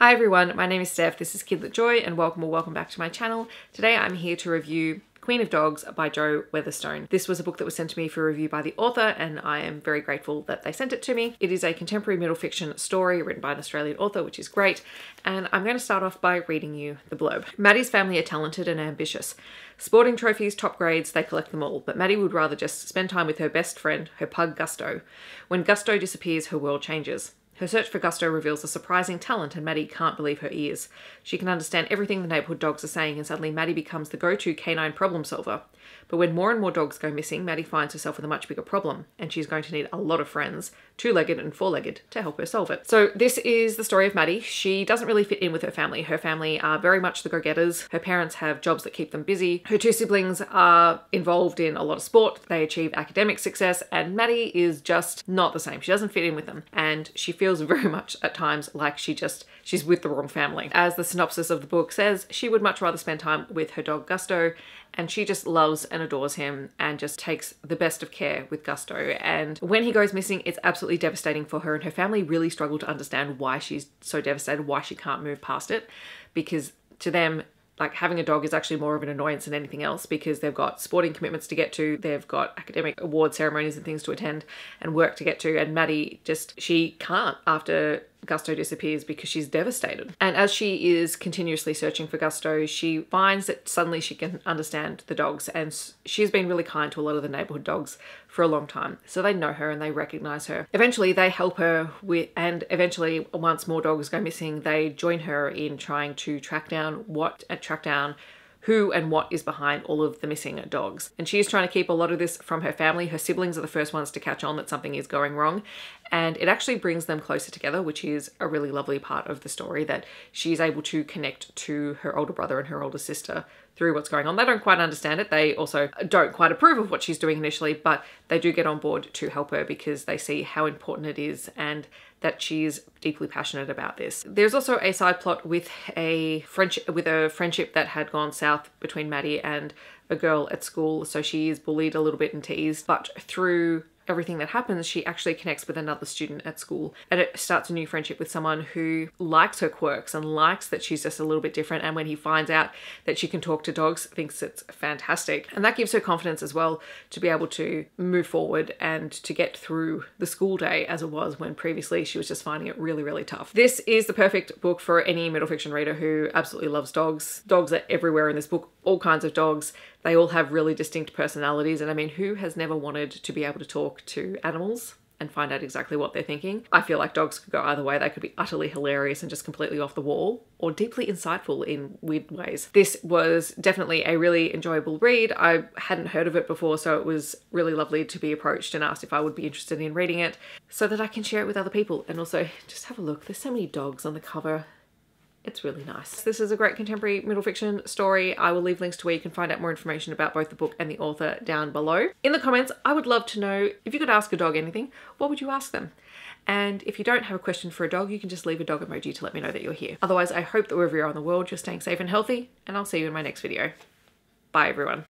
Hi everyone, my name is Steph, this is Kidlit Joy and welcome or welcome back to my channel. Today I'm here to review Queen of Dogs by Joe Weatherstone. This was a book that was sent to me for review by the author and I am very grateful that they sent it to me. It is a contemporary middle fiction story written by an Australian author, which is great. And I'm going to start off by reading you the blurb. Maddy's family are talented and ambitious. Sporting trophies, top grades, they collect them all, but Maddy would rather just spend time with her best friend, her pug Gusto. When Gusto disappears, her world changes. Her search for Gusto reveals a surprising talent, and Maddy can't believe her ears. She can understand everything the neighbourhood dogs are saying, and suddenly Maddy becomes the go to canine problem solver. But when more and more dogs go missing, Maddy finds herself with a much bigger problem, and she's going to need a lot of friends, two legged and four legged, to help her solve it. So, this is the story of Maddy. She doesn't really fit in with her family. Her family are very much the go getters. Her parents have jobs that keep them busy. Her two siblings are involved in a lot of sport. They achieve academic success, and Maddy is just not the same. She doesn't fit in with them, and she feels very much at times like she just she's with the wrong family. As the synopsis of the book says, she would much rather spend time with her dog Gusto and she just loves and adores him and just takes the best of care with Gusto. And when he goes missing, it's absolutely devastating for her, and her family really struggle to understand why she's so devastated, why she can't move past it, because to them, like having a dog is actually more of an annoyance than anything else because they've got sporting commitments to get to, they've got academic award ceremonies and things to attend and work to get to. And Maddy just, she can't after Gusto disappears because she's devastated. And as she is continuously searching for Gusto, she finds that suddenly she can understand the dogs and she's been really kind to a lot of the neighborhood dogs for a long time. So they know her and they recognize her. Eventually they help her with and eventually once more dogs go missing, they join her in trying to track down what uh, track down who and what is behind all of the missing dogs. And she's trying to keep a lot of this from her family. Her siblings are the first ones to catch on that something is going wrong. And it actually brings them closer together, which is a really lovely part of the story that she's able to connect to her older brother and her older sister through what's going on. They don't quite understand it. They also don't quite approve of what she's doing initially, but they do get on board to help her because they see how important it is and that she's deeply passionate about this. There's also a side plot with a friendship with a friendship that had gone south between Maddy and a girl at school. So she is bullied a little bit and teased, but through everything that happens, she actually connects with another student at school and it starts a new friendship with someone who likes her quirks and likes that she's just a little bit different. And when he finds out that she can talk to dogs, thinks it's fantastic. And that gives her confidence as well to be able to move forward and to get through the school day as it was when previously she was just finding it really, really tough. This is the perfect book for any middle fiction reader who absolutely loves dogs. Dogs are everywhere in this book, all kinds of dogs. They all have really distinct personalities. And I mean, who has never wanted to be able to talk to animals? and find out exactly what they're thinking. I feel like dogs could go either way. They could be utterly hilarious and just completely off the wall, or deeply insightful in weird ways. This was definitely a really enjoyable read. I hadn't heard of it before, so it was really lovely to be approached and asked if I would be interested in reading it so that I can share it with other people. And also, just have a look. There's so many dogs on the cover. It's really nice. This is a great contemporary middle fiction story. I will leave links to where you can find out more information about both the book and the author down below. In the comments, I would love to know if you could ask a dog anything, what would you ask them? And if you don't have a question for a dog, you can just leave a dog emoji to let me know that you're here. Otherwise, I hope that wherever you are in the world, you're staying safe and healthy, and I'll see you in my next video. Bye everyone.